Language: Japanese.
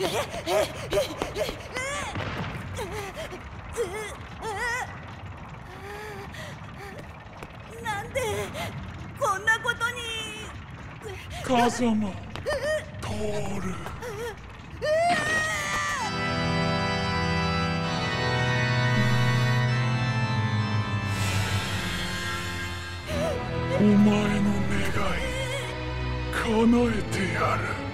なんでこんなことに。風間通るお前の願い叶えてやる。